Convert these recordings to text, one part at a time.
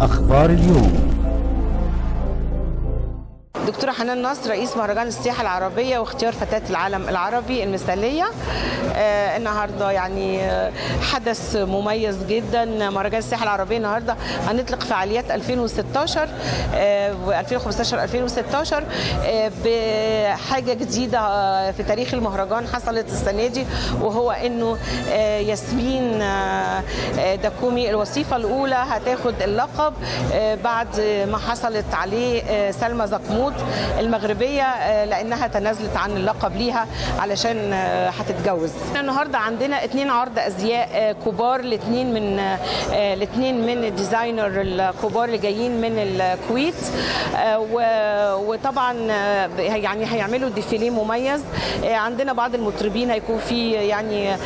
أخبار اليوم. دكتورة حنان نصر رئيس مهرجان السياحة العربية واختيار فتاة العالم العربي المثالية آه النهاردة يعني آه حدث مميز جدا. مهرجان السياحة العربية النهاردة هنطلق فعاليات 2016 آه و 2015 2016 آه بحاجة جديدة آه في تاريخ المهرجان حصلت السنة دي وهو إنه آه ياسمين دكومي الوصيفة الأولى هتاخد اللقب بعد ما حصلت عليه سلمى زقموط المغربية لأنها تنازلت عن اللقب ليها علشان هتتجوز. النهارده عندنا اتنين عرض أزياء كبار الاثنين من الاثنين من ال designer الكبار اللي جايين من الكويت. وطبعا يعني هيعملوا défilé مميز. عندنا بعض المطربين هيكون في يعني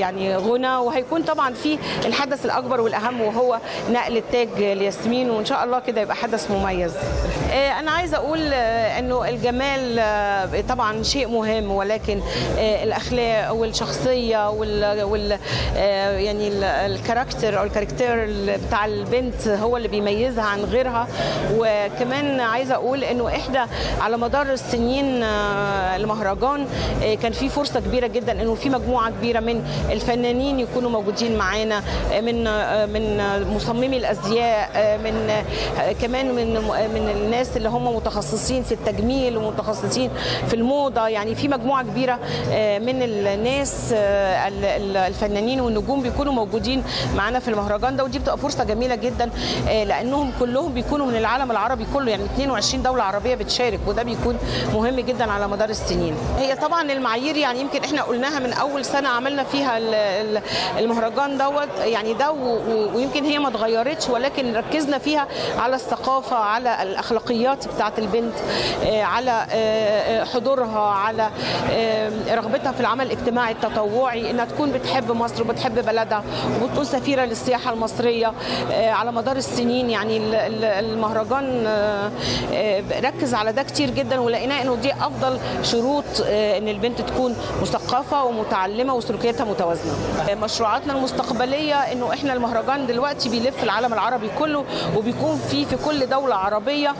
يعني غنى وهيكون طبعا في الحدث الأكبر والأهم وهو نقل التاج لياسمين وإن شاء الله كده يبقى حدث مميز. أنا عايزة أقول إنه الجمال طبعا شيء مهم ولكن الأخلاق والشخصية وال, وال يعني الكاركتر أو الكاركتر بتاع البنت هو اللي بيميزها عن غيرها. وكمان عايزة أقول إنه إحنا على مدار السنين المهرجان كان في فرصة كبيرة جدا إنه في مجموعة كبيرة من الفنانين يكونوا موجودين معانا من من مصممي الأزياء من كمان من من الناس اللي هم متخصصين في التجميل ومتخصصين في الموضة. يعني في مجموعة كبيرة من الناس الفنانين والنجوم بيكونوا موجودين معانا في المهرجان ده ودي بتبقى فرصة جميلة جدا لأنهم كلهم بيكونوا من العالم العربي كله. يعني 22 دولة عربية بتشارك وده بيكون مهم جدا على مدار السنين. هي طبعا المعايير يعني يمكن إحنا قلناها من أول سنة عملنا فيها المهرجان دوت يعني ده ويمكن هي ما اتغيرتش ولكن ركزنا فيها على الثقافة على الأخلاقيات بتاعت البنت على حضورها على رغبتها في العمل الاجتماعي التطوعي إنها تكون بتحب مصر وبتحب بلدها وبتكون سفيرة للسياحة المصرية على مدار السنين. يعني المهرجان ركز على ده كتير جدا ولقينا إنه دي أفضل شروط إن البنت تكون مثقفة ومتعلمة وسلوكياتها متوازنة. مشروعاتنا المستقبلية إنه إحنا المهرجان دلوقتي بيلف العالم العربي كله وبيكون في في كل دولة عربية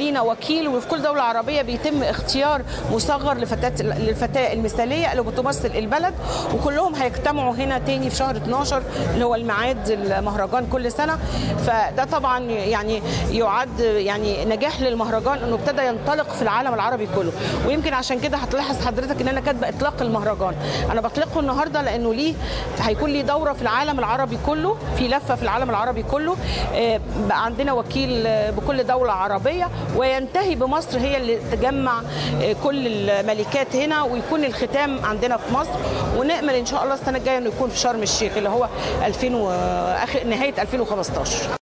لينا وكيل وفي كل دولة عربية بيتم اختيار مصغر لفتاه للفتاة المثالية اللي بتمثل البلد وكلهم هيجتمعوا هنا تاني في شهر 12 اللي هو الميعاد المهرجان كل سنة. فده طبعا يعني يعد يعني نجاح للمهرجان إنه ابتدى ينطلق في العالم العربي كله. ويمكن عشان كده هتلاحظ حضرتك ان أنا كاتبة إطلاق المهرجان. أنا بطلقه النهارده لإنه ليه هيكون ليه دورة في العالم العربي كله في لفة في العالم العربي كله. بقى عندنا وكيل بكل دولة عربية وينتهي بمصر هي اللي تجمع كل الملكات هنا ويكون الختام عندنا في مصر. ونأمل إن شاء الله السنة الجاية إنه يكون في شرم الشيخ اللي هو 2000 و... نهاية 2015